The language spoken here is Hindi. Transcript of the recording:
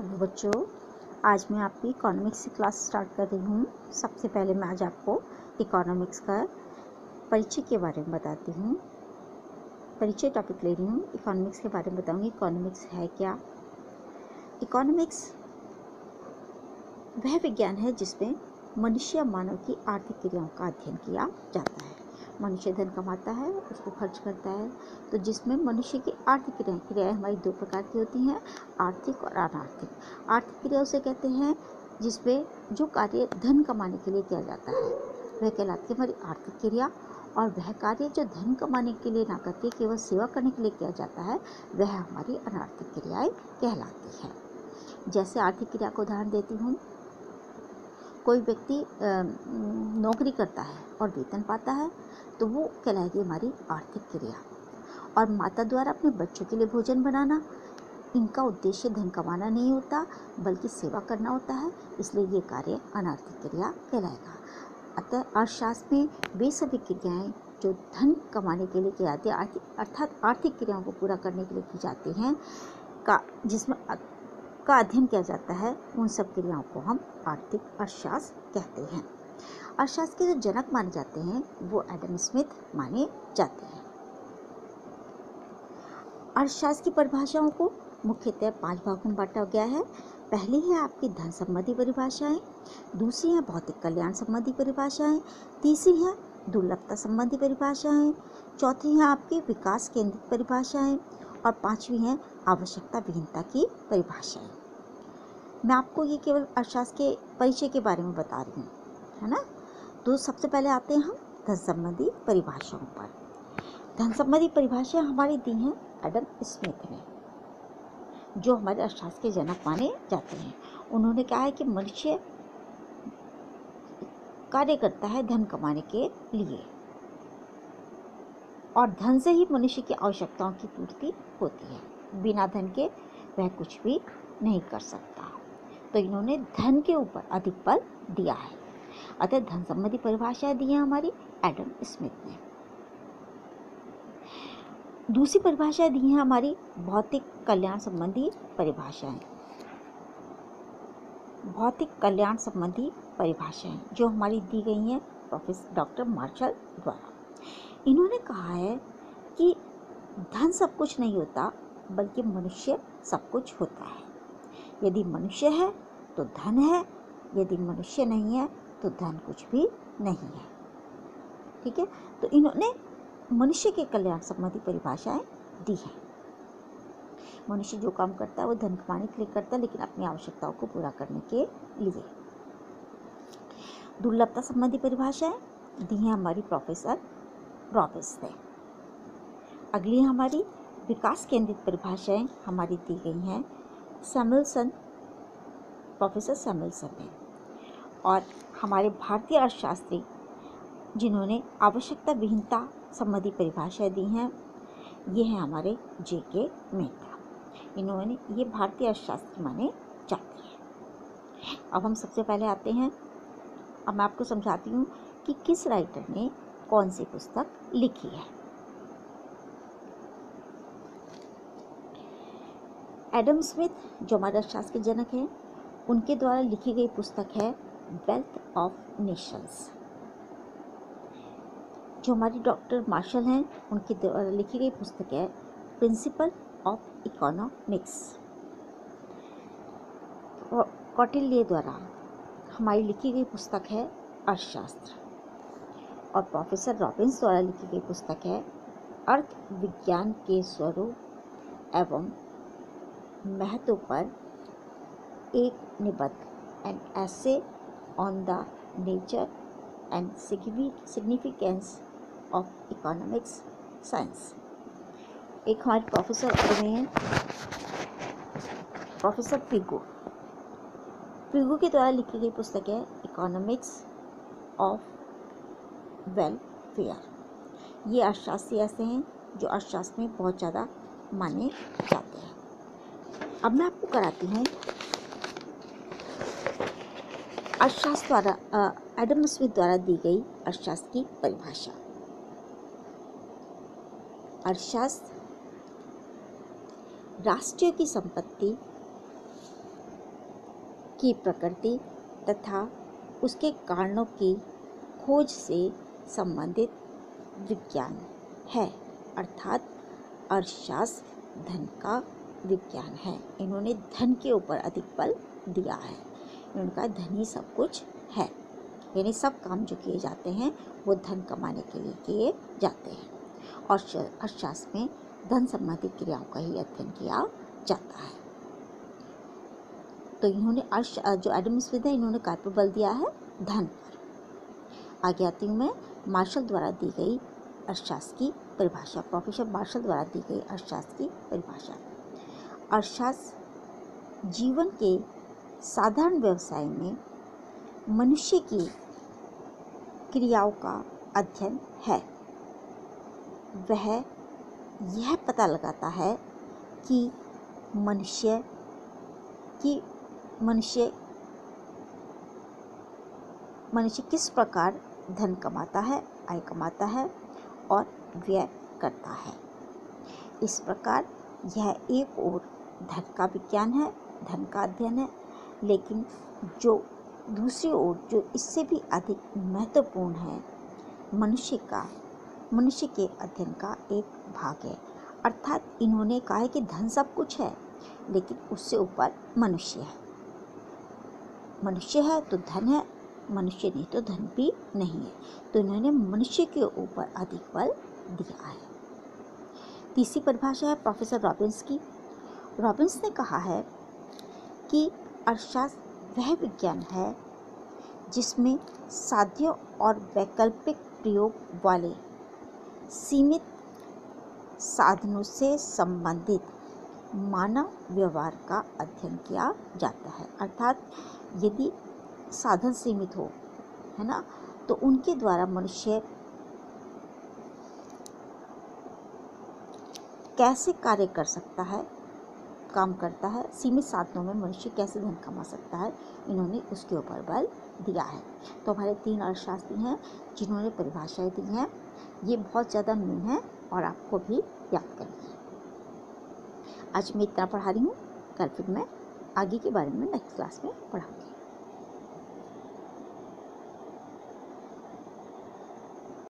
हेलो बच्चों, आज मैं आपकी इकोनॉमिक्स की क्लास स्टार्ट कर रही हूँ। सबसे पहले मैं आज आपको इकोनॉमिक्स का परिचय के बारे में बताती हूँ। परिचय टॉपिक ले रही हूँ इकोनॉमिक्स के बारे में बताऊँगी इकोनॉमिक्स है क्या? इकोनॉमिक्स वह विज्ञान है जिसमें मनुष्य मानव की आर्थिक क्रियाओं का अध्ययन किया जाता है। मनुष्य धन कमाता है, उसको खर्च करता है। तो जिसमें मनुष्य की आर्थिक क्रियाएँ क्रियाएँ हमारी दो प्रकार की होती हैं, आर्थिक और अनार्थिक। आर्थिक क्रिया उसे कहते हैं, जिसमें जो कार्य धन कमाने के लिए किया जाता है, वह कहलाती है हमारी आर्थिक क्रिया। और वह कार्य जो धन कमाने के लिए ना करके केवल सेवा करने के लिए किया जाता है, वह हमारी अनार्थिक क्रियाएँ कहलाती है। जैसे आर्थिक क्रिया को उदाहरण देती हूँ। कोई व्यक्ति नौकरी करता है और वेतन पाता है तो वो कहलाएगी हमारी आर्थिक क्रिया। और माता द्वारा अपने बच्चों के लिए भोजन बनाना, इनका उद्देश्य धन कमाना नहीं होता, बल्कि सेवा करना होता है, इसलिए ये कार्य अनार्थिक क्रिया कहलाएगा। अतः अर्थशास्त्र में वे सभी क्रियाएँ जो धन कमाने के लिए की जाती है, आर्थिक, अर्थात आर्थिक क्रियाओं को पूरा करने के लिए की जाती हैं, का, जिसमें का अध्ययन किया जाता है, उन सब क्रियाओं को हम आर्थिक अर्थशास्त्र कहते हैं। अर्थशास्त्र के जो जनक माने जाते हैं, वो एडम स्मिथ माने जाते हैं। अर्थशास्त्र की परिभाषाओं को मुख्यतः पाँच भागों में बांटा गया है। पहली है आपकी धन संबंधी परिभाषाएँ, दूसरी है भौतिक कल्याण संबंधी परिभाषाएँ, तीसरी है दुर्लभता संबंधी परिभाषाएँ, चौथी है आपकी विकास केंद्रित परिभाषाएँ, और पांचवी है आवश्यकता विहीनता की परिभाषाएँ। मैं आपको ये केवल अर्थशास्त्र के परिचय के बारे में बता रही हूँ, है ना? तो सबसे पहले आते हैं हम धन संबंधी परिभाषाओं पर। धन संबंधी परिभाषाएँ हमारी दी हैं एडम स्मिथ ने, जो हमारे अर्थशास्त्र के जनक माने जाते हैं। उन्होंने कहा है कि मनुष्य कार्य करता है धन कमाने के लिए, और धन से ही मनुष्य की आवश्यकताओं की पूर्ति होती है। बिना धन के वह कुछ भी नहीं कर सकता। तो इन्होंने धन के ऊपर अधिक बल दिया है। अतः धन संबंधी परिभाषा दी है हमारी, एडम स्मिथ ने। दूसरी परिभाषा दी है हमारी, भौतिक कल्याण संबंधी परिभाषाएँ। भौतिक कल्याण संबंधी परिभाषाएँ, जो हमारी दी गई हैं प्रोफेसर डॉक्टर मार्शल द्वारा। इन्होंने कहा है कि धन सब कुछ नहीं होता, बल्कि मनुष्य सब कुछ होता है। यदि मनुष्य है तो धन है। यदि मनुष्य नहीं है तो धन कुछ भी नहीं है। ठीक है? तो इन्होंने मनुष्य के कल्याण संबंधी परिभाषाएँ दी हैं। मनुष्य जो काम करता है, वो धन कमाने के लिए करता है, लेकिन अपनी आवश्यकताओं को पूरा करने के लिए। दुर्लभता संबंधी परिभाषाएँ दी हैं हमारी प्रोफेसर रॉबिस ने। अगली हमारी विकास केंद्रित परिभाषाएँ हमारी दी गई हैं सैमुअलसन प्रोफेसर सैमुअलसन ने। और हमारे भारतीय अर्थशास्त्री, जिन्होंने आवश्यकता विहीनता संबंधी परिभाषाएँ दी हैं, ये हैं हमारे जे के मेहता। इन्होंने ये भारतीय अर्थशास्त्र माने जाते हैं। अब हम सबसे पहले आते हैं। अब मैं आपको समझाती हूँ कि किस राइटर ने कौन सी पुस्तक लिखी है। एडम स्मिथ, जो हमारे अर्थशास्त्र के जनक हैं, उनके द्वारा लिखी गई पुस्तक है वेल्थ ऑफ़ नेशंस जो हमारी डॉक्टर मार्शल हैं, उनके द्वारा लिखी गई पुस्तक है प्रिंसिपल ऑफ़ इकोनॉमिक्स कौटिल्य द्वारा हमारी लिखी गई पुस्तक है अर्थशास्त्र. और प्रोफेसर रॉबिन्स द्वारा लिखी गई पुस्तक है अर्थ विज्ञान के स्वरूप एवं महत्व पर एक निबद्ध and essay on the nature and significance of economics science एक हमारे प्रोफेसर रहे हैं। प्रोफेसर पिगो पिगो के द्वारा लिखी गई पुस्तक है इकोनॉमिक्स ऑफ़ वेलफेयर ये अर्थशास्त्री ऐसे हैं, जो अर्थशास्त्र में बहुत ज़्यादा माने जाते हैं। अब मैं आपको कराती हूँ अर्थशास्त्र द्वारा एडम स्मिथ द्वारा दी गई अर्थशास्त्र की परिभाषा। अर्थशास्त्र राष्ट्रीय की संपत्ति की प्रकृति तथा उसके कारणों की खोज से संबंधित विज्ञान है, अर्थात अर्थशास्त्र धन का विज्ञान है। इन्होंने धन के ऊपर अधिक बल दिया है। कहा धन ही सब कुछ है। यानी सब काम जो किए जाते हैं, वो धन कमाने के लिए किए जाते हैं। और अर्थशास्त्र में धन संबंधी क्रियाओं का ही अध्ययन किया जाता है। तो इन्होंने अर्श, जो एडम स्मिथ है, इन्होंने कार पर बल दिया है धन पर। आगे आती हूँ मैं। मार्शल द्वारा दी गई अर्थशास्त्र की परिभाषा। प्रोफेसर मार्शल द्वारा दी गई अर्थशास्त्र की परिभाषा। अर्थशास्त्र जीवन के साधारण व्यवसाय में मनुष्य की क्रियाओं का अध्ययन है। वह यह पता लगाता है कि मनुष्य की मनुष्य मनुष्य किस प्रकार धन कमाता है, आय कमाता है और व्यय करता है। इस प्रकार यह एक और धन का विज्ञान है, धन का अध्ययन है लेकिन जो दूसरी ओर, जो इससे भी अधिक महत्वपूर्ण है, मनुष्य का, मनुष्य के अध्ययन का एक भाग है। अर्थात इन्होंने कहा है कि धन सब कुछ है, लेकिन उससे ऊपर मनुष्य है। मनुष्य है तो धन है, मनुष्य नहीं तो धन भी नहीं है। तो इन्होंने मनुष्य के ऊपर अधिक बल दिया है। तीसरी परिभाषा है प्रोफेसर रॉबिन्स की। रॉबिन्स ने कहा है कि अर्थशास्त्र वह विज्ञान है जिसमें साध्य और वैकल्पिक प्रयोग वाले सीमित साधनों से संबंधित मानव व्यवहार का अध्ययन किया जाता है। अर्थात यदि साधन सीमित हो, है ना तो उनके द्वारा मनुष्य कैसे कार्य कर सकता है? काम करता है। सीमित साधनों में मनुष्य कैसे धन कमा सकता है? इन्होंने उसके ऊपर बल दिया है। तो हमारे तीन अर्थशास्त्री हैं, जिन्होंने परिभाषाएँ दी हैं। ये बहुत ज़्यादा मेन है और आपको भी याद करनी है। आज मैं इतना पढ़ा रही हूँ। कल फिर मैं आगे के बारे में नेक्स्ट क्लास में पढ़ाऊँगी।